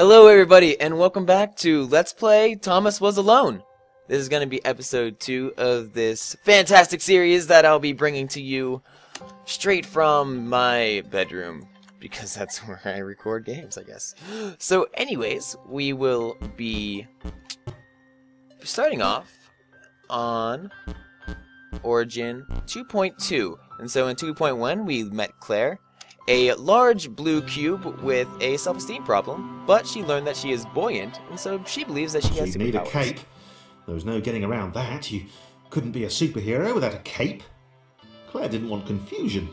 Hello, everybody, and welcome back to Let's Play Thomas Was Alone. This is going to be episode two of this fantastic series that I'll be bringing to you straight from my bedroom because that's where I record games, I guess. So, anyways, we will be starting off on Origin 2.2. And so in 2.1, we met Claire, a large blue cube with a self-esteem problem, but she learned that she is buoyant, and so she believes that she has She'd need a cape. There was no getting around that. You couldn't be a superhero without a cape. Claire didn't want confusion.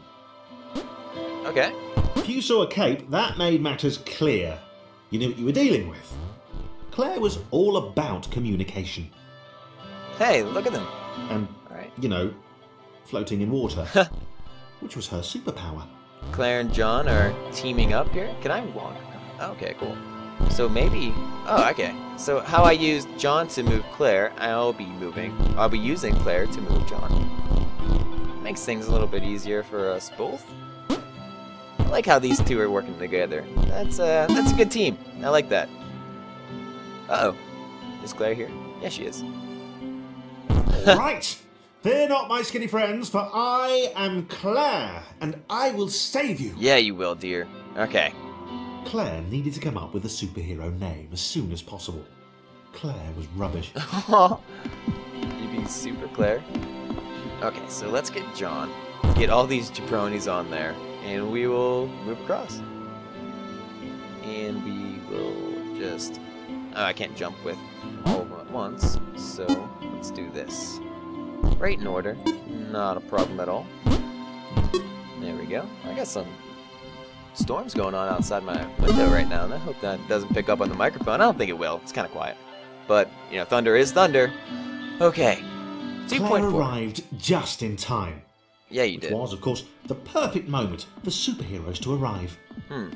Okay. If you saw a cape, that made matters clear. You knew what you were dealing with. Claire was all about communication. Hey, look at them. And, Alright. you know, floating in water. which was her superpower. Claire and John are teaming up here. Can I walk? Okay, cool. So maybe... Oh, okay. So how I used John to move Claire, I'll be moving... I'll be using Claire to move John. Makes things a little bit easier for us both. I like how these two are working together. That's, uh, that's a good team. I like that. Uh-oh. Is Claire here? Yeah, she is. right! Fear not, my skinny friends, for I am Claire, and I will save you. Yeah, you will, dear. Okay. Claire needed to come up with a superhero name as soon as possible. Claire was rubbish. you be super Claire. Okay, so let's get John, get all these jabronis on there, and we will move across. And we will just. Oh, I can't jump with all of them at once, so let's do this. Right in order, not a problem at all. There we go. I got some storms going on outside my window right now, and I hope that doesn't pick up on the microphone. I don't think it will. It's kind of quiet. But, you know, thunder is thunder. Okay. Claire 2.4. arrived just in time. Yeah, you did. It was, of course, the perfect moment for superheroes to arrive. Hmm.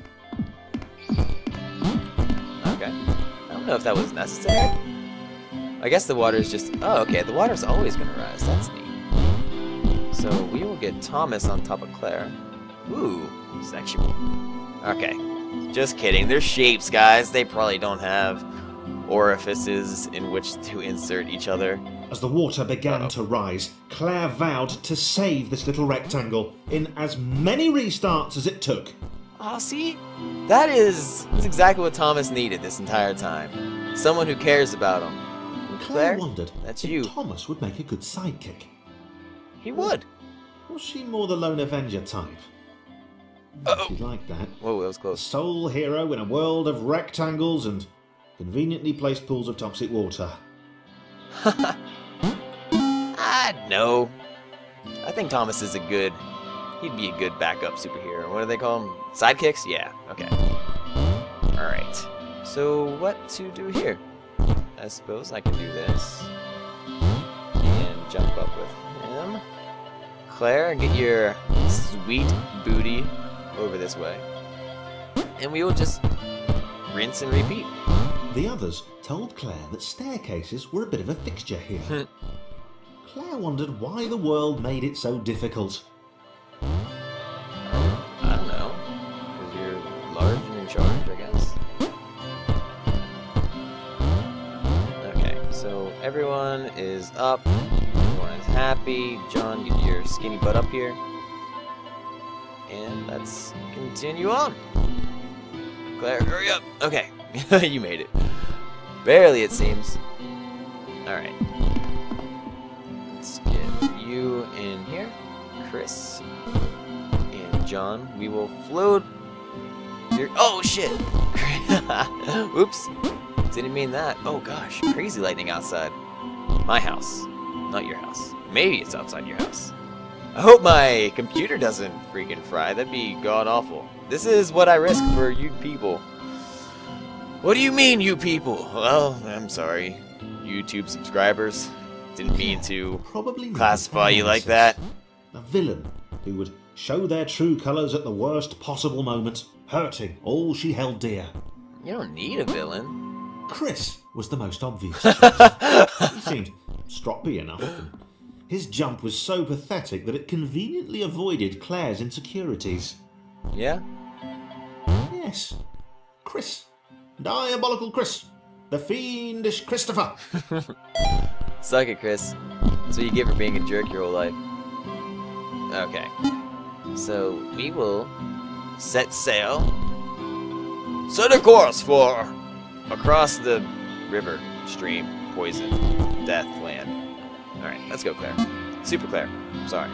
Okay. I don't know if that was necessary. I guess the water is just... Oh, okay. The water's always going to rise. That's neat. So we will get Thomas on top of Claire. Ooh, sexual. Okay. Just kidding. They're shapes, guys. They probably don't have orifices in which to insert each other. As the water began Uh-oh. to rise, Claire vowed to save this little rectangle in as many restarts as it took. Oh, see? That is that's exactly what Thomas needed this entire time. Someone who cares about him. Claire wondered that's if you. Thomas would make a good sidekick. He would. Was she more the lone Avenger type? Uh-oh. She'd like that. Whoa, that was A close. sole hero in a world of rectangles and conveniently placed pools of toxic water. Ah, no. I think Thomas is a good. He'd be a good backup superhero. What do they call him? Sidekicks? Yeah. Okay. All right. So what to do here? I suppose I can do this and jump up with him. Claire, get your sweet booty over this way, and we will just rinse and repeat. The others told Claire that staircases were a bit of a fixture here. Claire wondered why the world made it so difficult. Everyone is up. Everyone is happy. John, get your skinny butt up here. And let's continue on. Claire, hurry up. Okay, you made it. Barely, it seems. Alright. Let's get you in here. Chris and John, we will float. Your, oh shit! Oops, didn't mean that. Oh gosh, crazy lightning outside. My house, not your house. Maybe it's outside your house. I hope my computer doesn't freaking fry. That'd be god awful. This is what I risk for you people. What do you mean, you people? Well, I'm sorry, YouTube subscribers. Didn't mean to Probably classify you like that. A villain who would show their true colours at the worst possible moment, hurting all she held dear. You don't need a villain. Chris was the most obvious. he seemed stroppy enough. And his jump was so pathetic that it conveniently avoided Claire's insecurities. Yeah? Yes, Chris Diabolical Chris. The fiendish Christopher. Suck it, Chris. That's what you get for being a jerk your whole life. Okay. So, we will set sail. Set a course for across the river, stream, poison, death land. Alright, let's go, Claire. Super Claire. Sorry.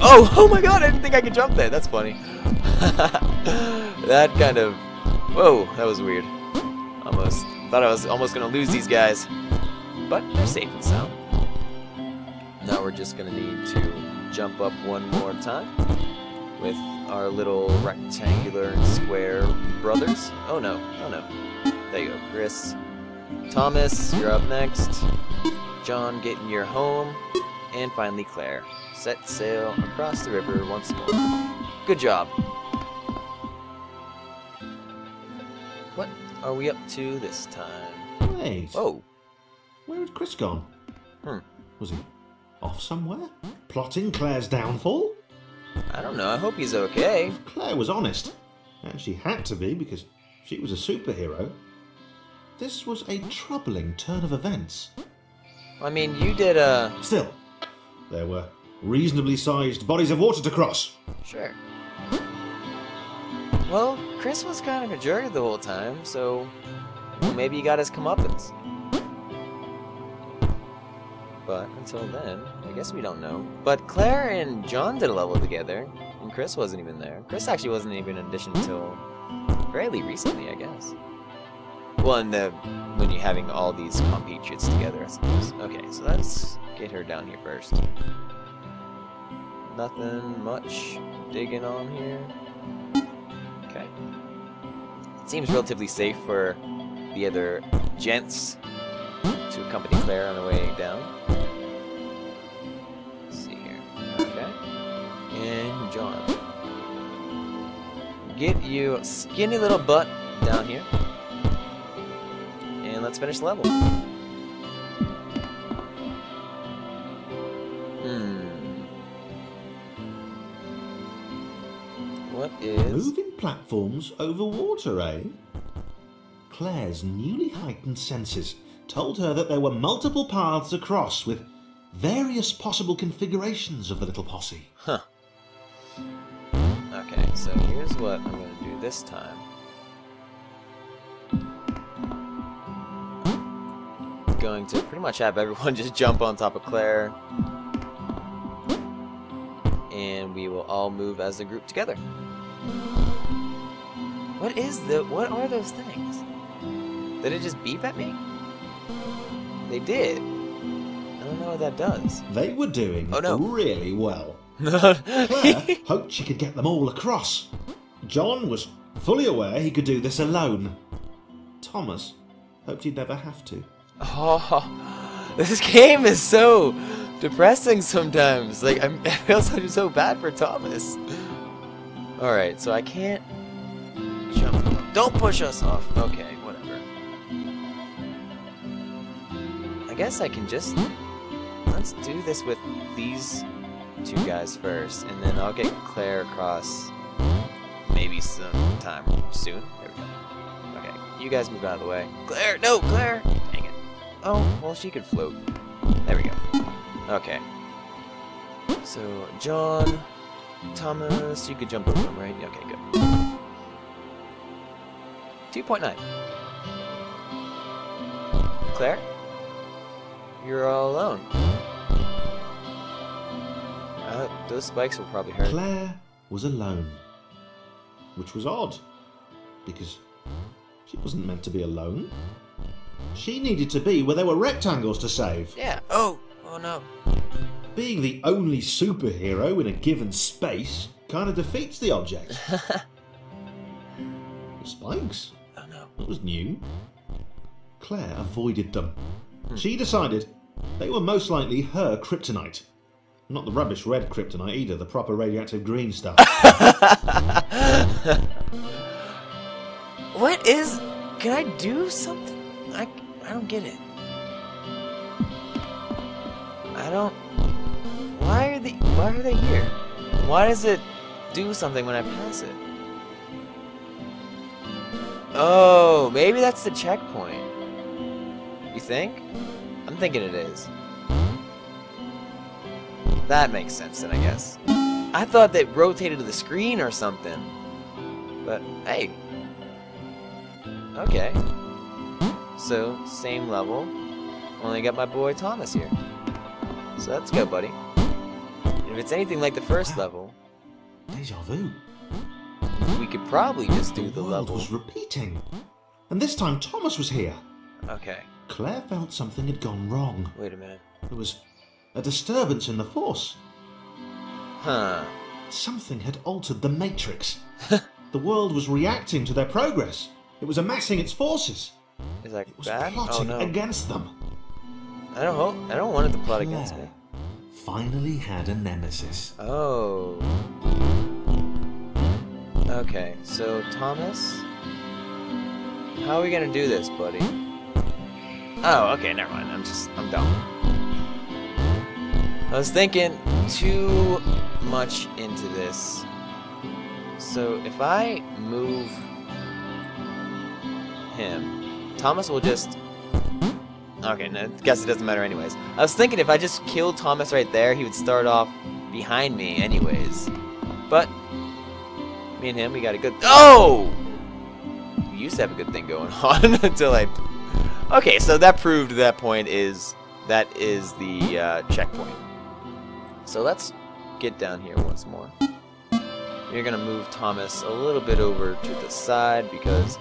Oh, oh my god, I didn't think I could jump there. That's funny. that kind of... Whoa, that was weird. Almost. Thought I was almost going to lose these guys. But they're safe and sound. Now we're just going to need to jump up one more time with our little rectangular and square brothers. Oh no, oh no. There you go, Chris. Thomas, you're up next. John, get in your home. And finally, Claire. Set sail across the river once more. Good job. What are we up to this time? Wait. Oh, Where had Chris gone? Hmm. Was he off somewhere? Plotting Claire's downfall? I don't know. I hope he's okay. Claire was honest. And she had to be because she was a superhero. This was a troubling turn of events. I mean, you did, uh... Still, there were reasonably sized bodies of water to cross. Sure. Well, Chris was kind of a jerk the whole time, so maybe he got his comeuppance. But until then, I guess we don't know. But Claire and John did a level together, and Chris wasn't even there. Chris actually wasn't even in addition until fairly recently, I guess. Well, and the when you're having all these compatriots together, I suppose. Okay, so let's get her down here first. Nothing much digging on here. Okay. It seems relatively safe for the other gents to accompany Claire on the way down. Let's see here. Okay. And John. Get you skinny little butt down here. And let's finish the level. Hmm. What is... Moving platforms over water, eh? Claire's newly heightened senses told her that there were multiple paths across with various possible configurations of the little posse. Huh. So here's what I'm going to do this time. Going to pretty much have everyone just jump on top of Claire. And we will all move as a group together. What is the what are those things? Did it just beep at me? They did. I don't know what that does. They were doing Oh, no. really well. Claire hoped she could get them all across. John was fully aware he could do this alone. Thomas hoped he'd never have to. Oh, this game is so depressing sometimes. Like I'm, I feel so so bad for Thomas. All right, so I can't jump. Don't push us off. Okay, whatever. I guess I can just let's do this with these two guys first, and then I'll get Claire across maybe sometime soon. There we go. Okay, you guys move out of the way. Claire, no, Claire. Dang it. Oh, well, she could float. There we go. Okay. So, John, Thomas, you could jump over him, right? Okay, good. 2.9. Claire? You're all alone. Uh, those spikes will probably hurt. Claire was alone, which was odd, because she wasn't meant to be alone. She needed to be where there were rectangles to save. Yeah. Oh, oh no. Being the only superhero in a given space kind of defeats the object. The spikes? Oh no. That was new. Claire avoided them. She decided they were most likely her kryptonite. Not the rubbish red kryptonite either, the proper radioactive green stuff. What is? Can I do something? I I don't get it. I don't. Why are they? Why are they here? Why does it do something when I pass it? Oh, maybe that's the checkpoint. You think? I'm thinking it is. That makes sense then, I guess. I thought that rotated to the screen or something. But, hey. Okay. So, same level. Only got my boy Thomas here. So let's go, buddy. If it's anything like the first level, Deja vu. we could probably just do the world level. was repeating. And this time Thomas was here. Okay, Claire felt something had gone wrong. wait a minute. There was a disturbance in the force. Huh. Something had altered the matrix. the world was reacting to their progress. It was amassing its forces. Is that It was bad? Oh plotting no. against them. I don't hope. I don't want it to plot against me. Claire finally had a nemesis. Oh. Okay, so Thomas, how are we gonna do this, buddy? Oh, okay, never mind. I'm just, I'm dumb. I was thinking too much into this. So if I move him, Thomas will just. Okay, no, guess it doesn't matter anyways. I was thinking if I just killed Thomas right there, he would start off behind me anyways. But me and him, we got a good. Oh! We used to have a good thing going on until I. Okay, so that proved that point is that is the uh, checkpoint. So let's get down here once more. You're gonna move Thomas a little bit over to the side because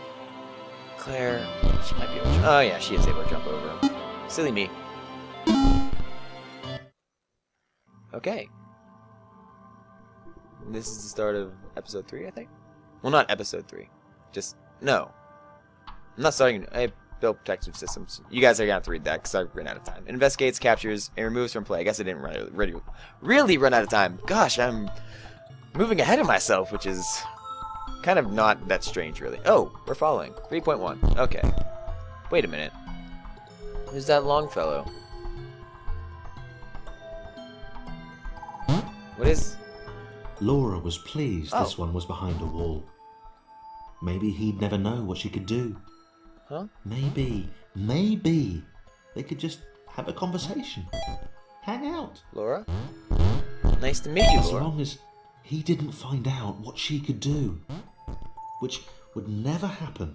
Claire, she might be able to. Oh yeah, she is able to jump over him. Silly me. Okay. This is the start of episode three, I think. Well, not episode three. Just no. I'm not starting. I built protective systems. You guys are gonna have to read that because I ran out of time. Investigates, captures, and removes from play. I guess I didn't really, really, really run out of time. Gosh, I'm moving ahead of myself, which is kind of not that strange, really. Oh, we're following. 3.1. Okay. Wait a minute. Who's that Longfellow? What is? Laura was pleased Oh. this one was behind a wall. Maybe he'd never know what she could do. Huh? Maybe, maybe they could just have a conversation. Hang out. Laura? Nice to meet you, As Laura. long as he didn't find out what she could do. Which would never happen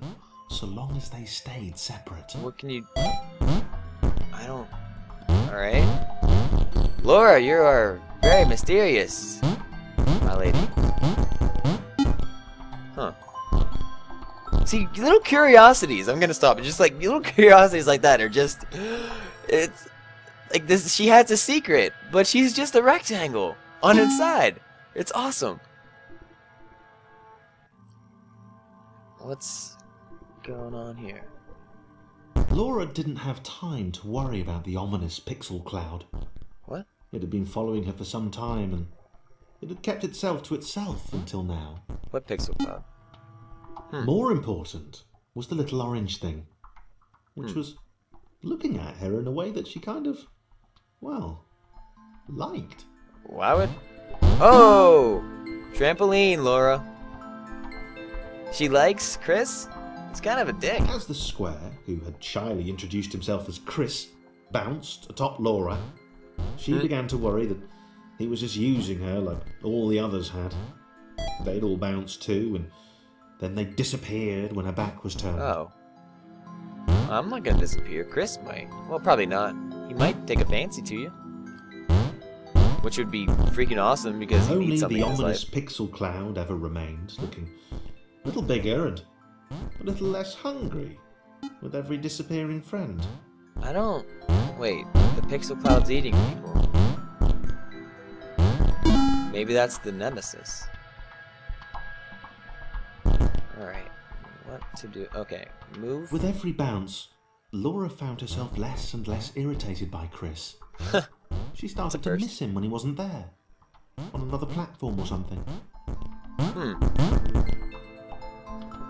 so long as they stayed separate. What can you... I don't... Alright. Laura, you are very mysterious, my lady. Huh. See, little curiosities, I'm gonna stop. Just like, little curiosities like that are just... It's... Like this, she has a secret, but she's just a rectangle on its side. It's awesome. What's going on here? Laura didn't have time to worry about the ominous pixel cloud. What? It had been following her for some time and it had kept itself to itself until now. What pixel cloud? Hmm. More important was the little orange thing, which Hmm. was looking at her in a way that she kind of, well, liked. Why would? Oh, trampoline, Laura. She likes Chris. It's kind of a dick. As the square, who had shyly introduced himself as Chris, bounced atop Laura, she Hmm. began to worry that he was just using her like all the others had. They'd all bounced too, and then they disappeared when her back was turned. Oh. I'm not gonna disappear. Chris might. Well, probably not. He might take a fancy to you. Which would be freaking awesome because he Only needs something the ominous pixel cloud ever remained, looking a little bigger and a little less hungry with every disappearing friend. I don't. Wait, the pixel cloud's eating people. Maybe that's the nemesis. Alright. What to do? Okay. Move. With every bounce, Laura found herself less and less irritated by Chris. She started to miss him when he wasn't there. On another platform or something. Hmm.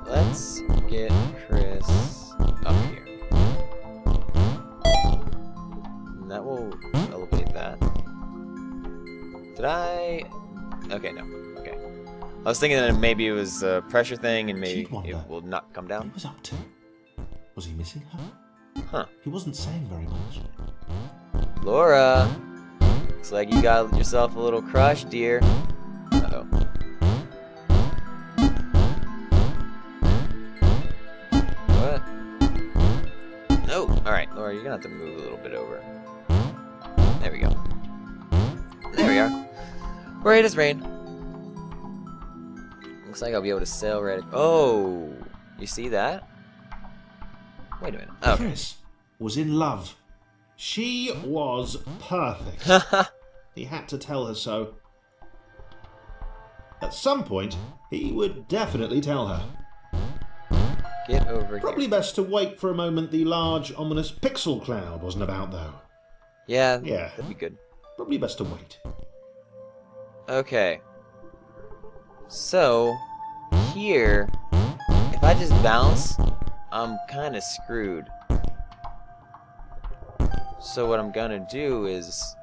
Let's get Chris up here. And that will elevate that. Did I? Okay, no. I was thinking that maybe it was a pressure thing and maybe it will not come down. he was up to? Was he missing her? Huh. He wasn't saying very much. Laura! Looks like you got yourself a little crush, dear. Uh oh. What? No! Alright, Laura, you're gonna have to move a little bit over. There we go. There we are. Right as rain. Looks like I'll be able to sail right. Oh! You see that? Wait a minute. Okay. Chris was in love. She was perfect. he had to tell her so. At some point, he would definitely tell her. Get over Probably here. best to wait for a moment the large, ominous pixel cloud wasn't about, though. Yeah, Yeah. that'd be good. Probably best to wait. Okay. So, here, if I just bounce, I'm kind of screwed. So what I'm gonna do is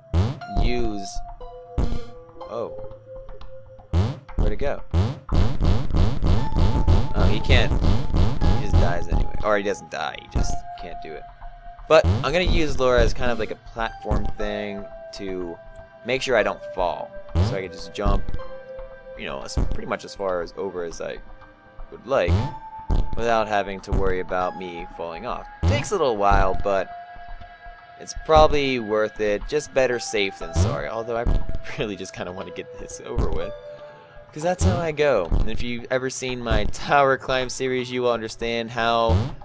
use... Oh. Where'd it go? Oh, he can't... He just dies anyway. Or he doesn't die, he just can't do it. But I'm gonna use Laura as kind of like a platform thing to make sure I don't fall. So I can just jump, you know, as pretty much as far as over as I would like, without having to worry about me falling off. Takes a little while, but it's probably worth it. Just better safe than sorry. Although I really just kind of want to get this over with. Because that's how I go. And if you've ever seen my tower climb series, you will understand how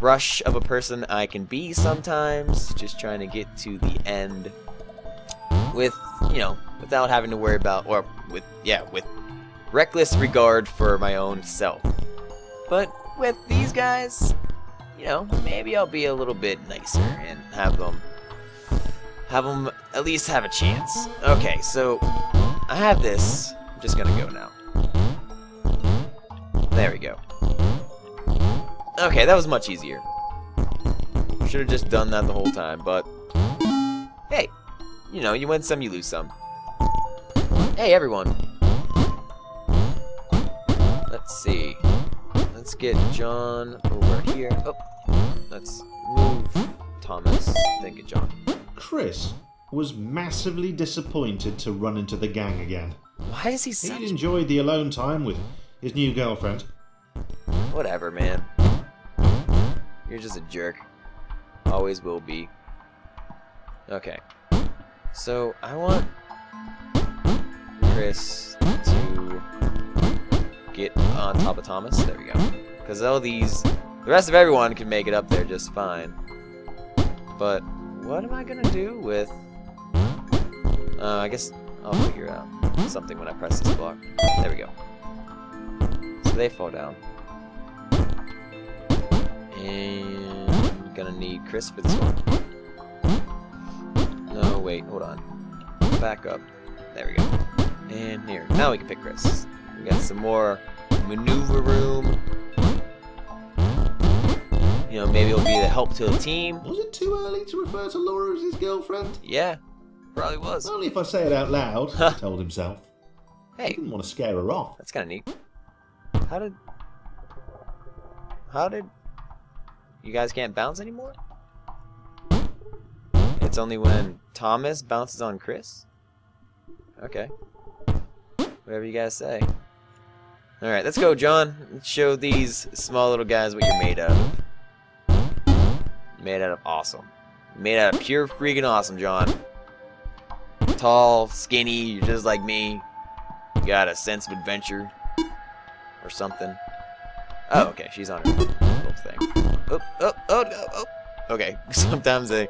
rush of a person I can be sometimes. Just trying to get to the end with, you know, without having to worry about, or with, yeah, with reckless regard for my own self. But with these guys, you know, maybe I'll be a little bit nicer and have them, have them at least have a chance. Okay, so I have this. I'm just gonna go now. There we go. Okay, that was much easier. Should have just done that the whole time, but hey, you know, you win some, you lose some. Hey, everyone. Let's see. Let's get John over here. Oh, let's move Thomas. Thank you, John. Chris was massively disappointed to run into the gang again. Why is he such... He'd enjoyed the alone time with his new girlfriend. Whatever, man. You're just a jerk. Always will be. Okay. So, I want Chris to get on top of Thomas. There we go. Because all these... The rest of everyone can make it up there just fine. But, what am I gonna do with... Uh, I guess I'll figure out something when I press this block. There we go. So they fall down. And gonna need Chris for this one. No, wait, hold on. Back up. There we go. And here. Now we can pick Chris. We got some more maneuver room. You know, maybe it'll be the help to the team. Was it too early to refer to Laura as his girlfriend? Yeah, probably was. Only if I say it out loud, he told himself. Hey. He didn't want to scare her off. that's kind of neat. How did... How did... You guys can't bounce anymore? It's only when Thomas bounces on Chris? Okay. Whatever you guys say. Alright, let's go, John. Let's show these small little guys what you're made of. Made out of awesome. Made out of pure freaking awesome, John. Tall, skinny, you're just like me. You got a sense of adventure. Or something. Oh, okay, she's on her little thing. Oh, oh, oh, oh, oh. Okay, sometimes they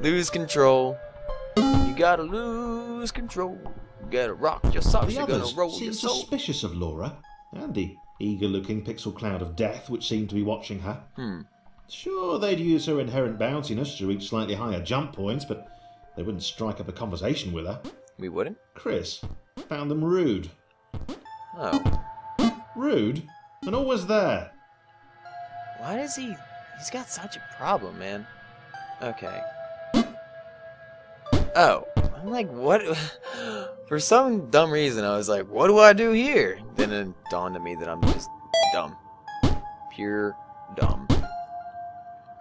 lose control. You gotta lose control. You gotta rock your socks, The you're gonna others roll your seemed suspicious of Laura, and the eager-looking pixel cloud of death which seemed to be watching her. Hmm. Sure, they'd use her inherent bounciness to reach slightly higher jump points, but they wouldn't strike up a conversation with her. We wouldn't? Chris found them rude. Oh. Rude? And always there. Why does he... He's got such a problem, man. Okay. Oh. I'm like, what... For some dumb reason, I was like, what do I do here? Then it dawned on me that I'm just dumb. Pure dumb.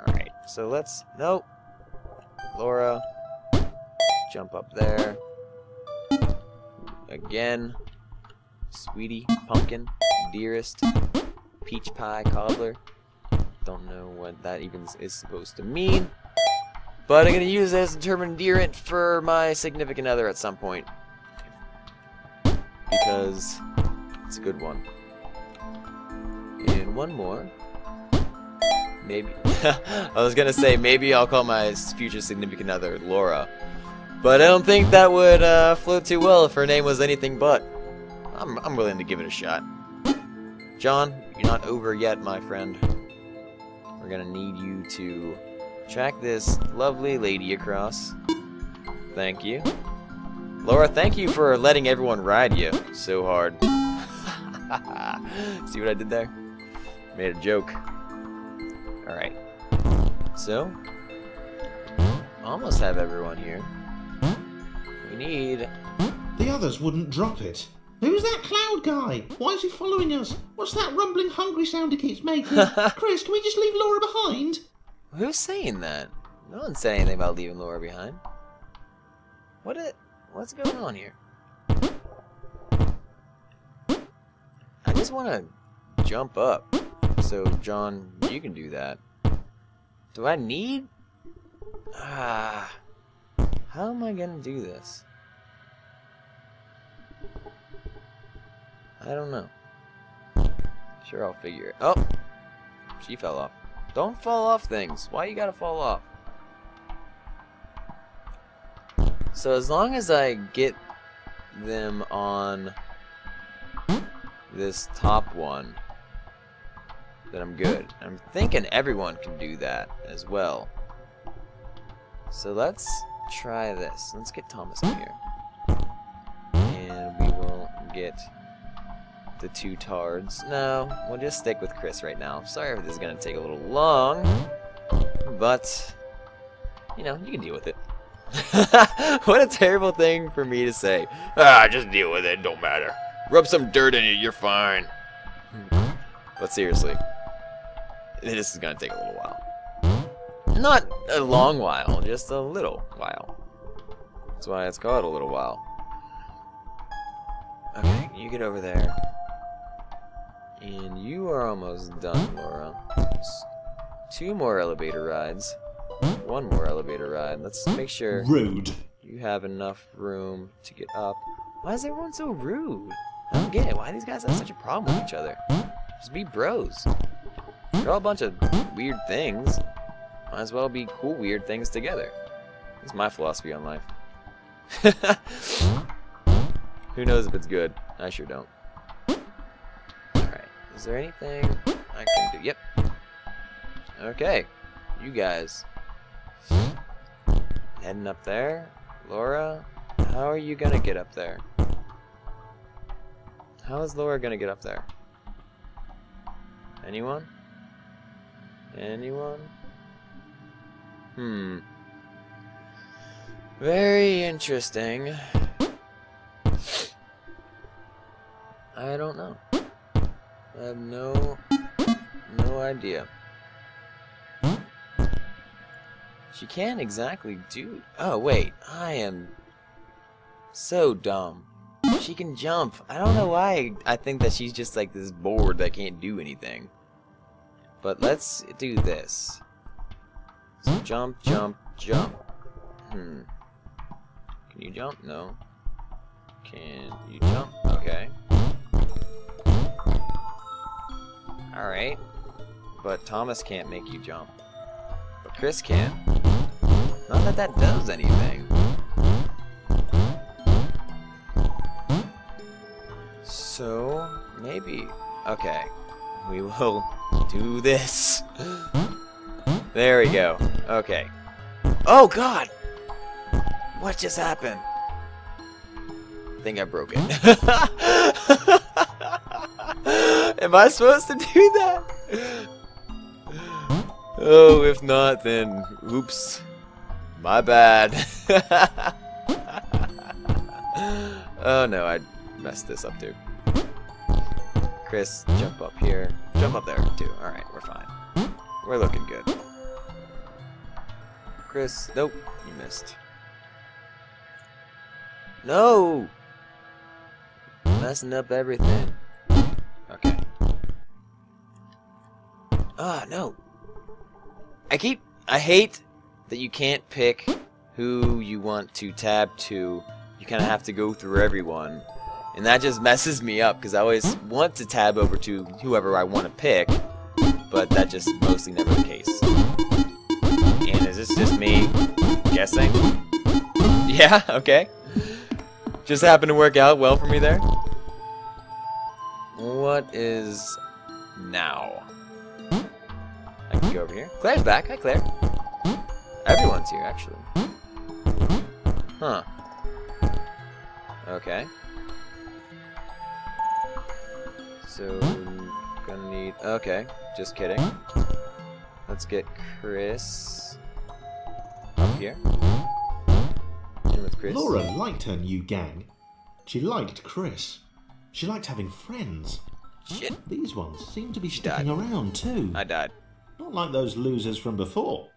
Alright, so let's... Nope. Laura. Jump up there. Again. Sweetie, pumpkin, dearest, peach pie, cobbler. Don't know what that even is supposed to mean. But I'm going to use it as a term for my significant other at some point. Because it's a good one. And one more. Maybe. I was going to say, maybe I'll call my future significant other Laura. But I don't think that would uh, flow too well if her name was anything but. I'm, I'm willing to give it a shot. John, you're not over yet, my friend. We're gonna need you to track this lovely lady across. Thank you. Laura, thank you for letting everyone ride you so hard. See what I did there? Made a joke. Alright. So, almost have everyone here. We need... The others wouldn't drop it. Who's that cloud guy? Why is he following us? What's that rumbling hungry sound he keeps making? Chris, can we just leave Laura behind? Who's saying that? No one said anything about leaving Laura behind. What it? What's going on here? I just want to jump up. So, John, you can do that. Do I need? Ah, how am I gonna do this? I don't know. Sure, I'll figure it. Oh, she fell off. Don't fall off things. Why you gotta fall off? So as long as I get them on this top one, then I'm good. I'm thinking everyone can do that as well. So let's try this. Let's get Thomas in here. And we will get the two tards. No, we'll just stick with Chris right now. Sorry if this is going to take a little long, but, you know, you can deal with it. what a terrible thing for me to say. Ah, just deal with it, don't matter. Rub some dirt in it, you're fine. But seriously, this is going to take a little while. Not a long while, just a little while. That's why it's called a little while. Okay, you get over there. And you are almost done, Laura. Just two more elevator rides. One more elevator ride. Let's make sure Rude. you have enough room to get up. Why is everyone so rude? I don't get it. Why these guys have such a problem with each other? Just be bros. They're all a bunch of weird things. Might as well be cool weird things together. That's my philosophy on life. Who knows if it's good? I sure don't. Is there anything I can do? Yep. Okay. You guys. Heading up there. Laura, how are you gonna get up there? How is Laura gonna get up there? Anyone? Anyone? Hmm. Very interesting. I don't know. I have no no idea. She can't exactly do. Oh wait, I am so dumb. She can jump. I don't know why I think that she's just like this board that can't do anything. But let's do this. So jump, jump, jump. Hmm. Can you jump? No. Can you jump? Okay. Alright. But Thomas can't make you jump. But Chris can. Not that that does anything. So, maybe. Okay. We will do this. There we go. Okay. Oh, God! What just happened? I think I broke it. Am I supposed to do that? Oh, if not, then oops. My bad. Oh no, I messed this up too. Chris, jump up here. Jump up there too. Alright, we're fine. We're looking good. Chris, nope, you missed. No! Messing up everything. Ah, no. I keep. I hate that you can't pick who you want to tab to. You kind of have to go through everyone. And that just messes me up because I always want to tab over to whoever I want to pick, but that just mostly never the case. And is this just me guessing? Yeah, okay. Just happened to work out well for me there. What is now? Can go over here. Claire's back. Hi, Claire. Everyone's here, actually. Huh. Okay. So, gonna need... Okay, just kidding. Let's get Chris up here. In with Chris. Laura liked her new gang. She liked Chris. She liked having friends. Shit, These ones seem to be sticking around too. I died. Not like those losers from before.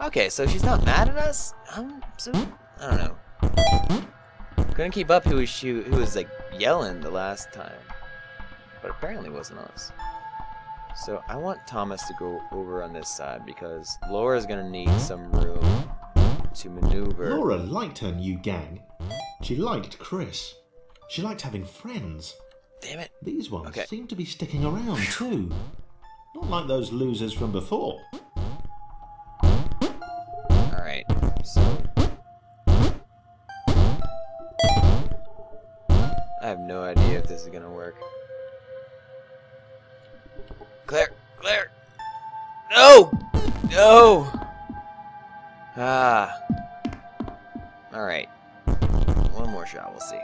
Okay, so she's not mad at us? I'm so... I don't know. Couldn't keep up who was, she, who was like, yelling the last time. But apparently it wasn't us. So I want Thomas to go over on this side because Laura's gonna need some room to maneuver. Laura liked her new gang. She liked Chris. She liked having friends. Damn it. These ones Okay. seem to be sticking around too. Not like those losers from before. Alright, so... I have no idea if this is gonna work. Claire! Claire! No! No! Ah. Alright. One more shot, we'll see.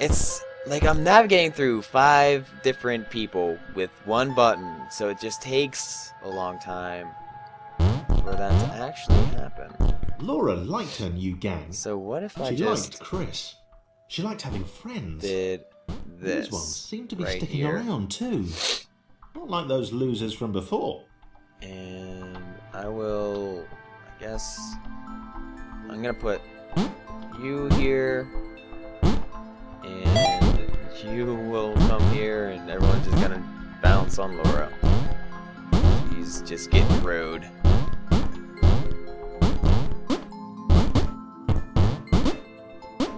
It's like I'm navigating through five different people with one button, so it just takes a long time for that to actually happen. Laura liked her new gang. So what if I She just liked Chris. She liked having friends. did this? These ones seem to be right sticking here, around too. Not like those losers from before. And I will, I guess, I'm gonna put you here, and you will come here, and everyone's just gonna bounce on Laura. She's just getting rude.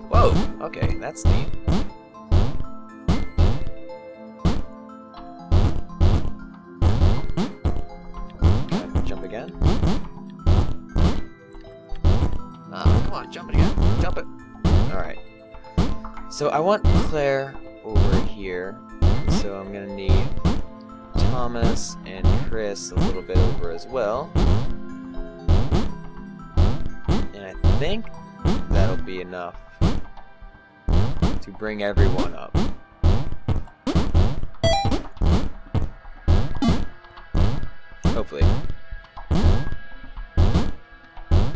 Whoa, okay, that's neat. Jump again? Come on, jump it again. Jump it. Alright. So I want Claire here. So I'm gonna need Thomas and Chris a little bit over as well. And I think that'll be enough to bring everyone up. Hopefully.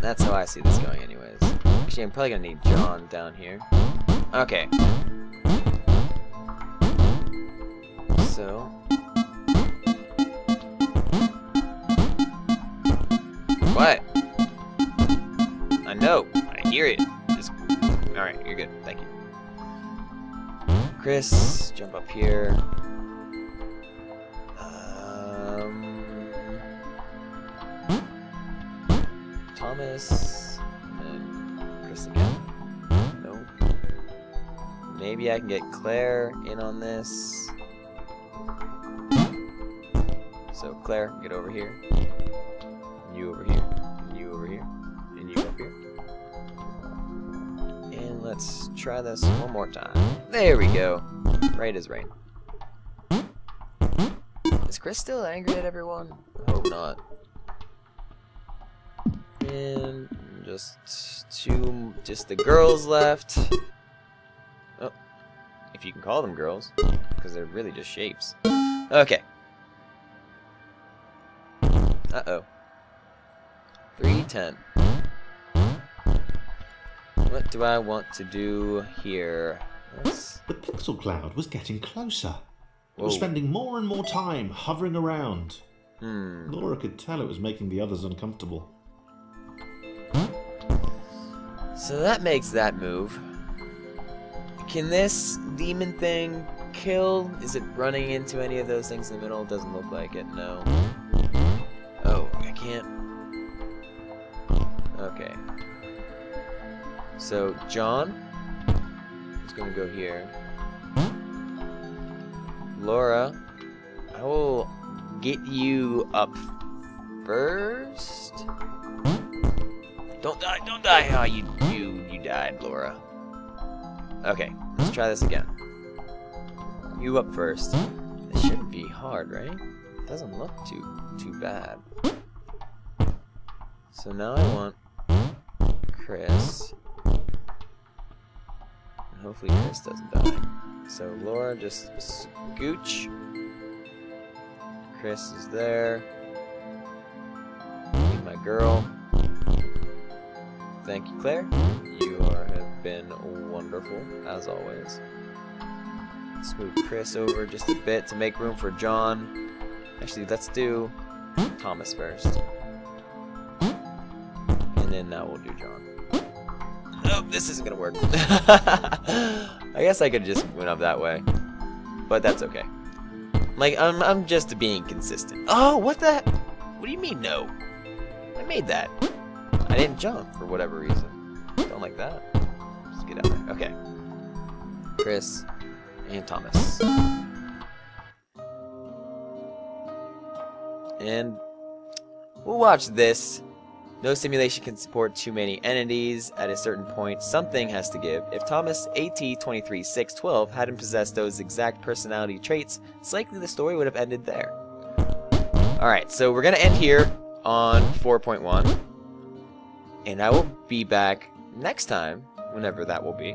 That's how I see this going anyways. Actually, I'm probably gonna need John down here. Okay. So... What? I know. I hear it. Just... Alright, you're good. Thank you. Chris, jump up here. Um... Thomas and Chris again. No. Maybe I can get Claire in on this. Claire, get over here. You over here. You over here. And you over here. And let's try this one more time. There we go. Right as rain. Is Chris still angry at everyone? I hope not. And just two, just the girls left. Oh, if you can call them girls, because they're really just shapes. Okay. Uh oh. 310. what do I want to do here? Let's... The pixel cloud was getting closer. It Whoa. was spending more and more time hovering around. Hmm. Laura could tell it was making the others uncomfortable. So that makes that move. Can this demon thing kill? Is it running into any of those things in the middle? Doesn't look like it, no. Oh, I can't. Okay. So, John is gonna go here. Laura, I will get you up first. Don't die, don't die! Oh, you, you, you died, Laura. Okay, let's try this again. You up first. This shouldn't be hard, right? Doesn't look too, too bad. So now I want Chris. And hopefully Chris doesn't die. So Laura, just scooch. Chris is there. My girl. Thank you, Claire. You are, have been wonderful, as always. Let's move Chris over just a bit to make room for John. Actually, let's do Thomas first. And then now we'll do John. Oh, this isn't gonna work. I guess I could just went up that way. But that's okay. Like, I'm, I'm just being consistent. Oh, what the? What do you mean, no? I made that. I didn't jump for whatever reason. Don't like that. Just get out there. Okay. Chris and Thomas. And we'll watch this. No simulation can support too many entities. At a certain point, something has to give. If Thomas AT23612 hadn't possessed those exact personality traits, it's likely the story would have ended there. Alright, so we're going to end here on 4.1. And I will be back next time, whenever that will be,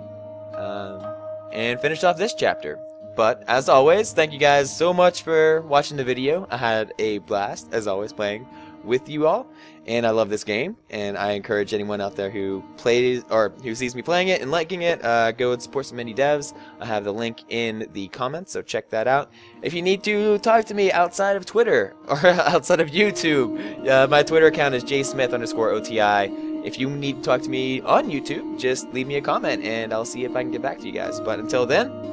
um, and finish off this chapter. But as always, thank you guys so much for watching the video. I had a blast, as always, playing with you all, and I love this game. And I encourage anyone out there who plays or who sees me playing it and liking it, uh, go and support some indie devs. I have the link in the comments, so check that out. If you need to talk to me outside of Twitter or outside of YouTube, uh, my Twitter account is jsmith underscore oti. If you need to talk to me on YouTube, just leave me a comment and I'll see if I can get back to you guys. But until then,